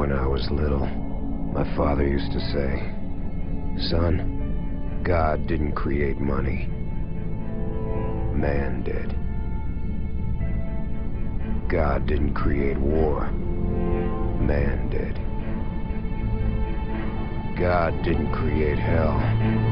When I was little, my father used to say, Son, God didn't create money. Man did. God didn't create war. Man did. God didn't create hell.